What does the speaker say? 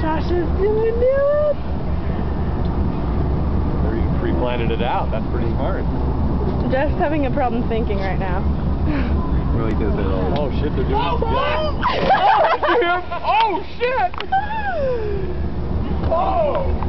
Josh is doing it. Or pre-planted it out. That's pretty smart. Josh's having a problem thinking right now. Really does it all. Oh shit, they're doing Oh, Oh! Oh shit! Oh!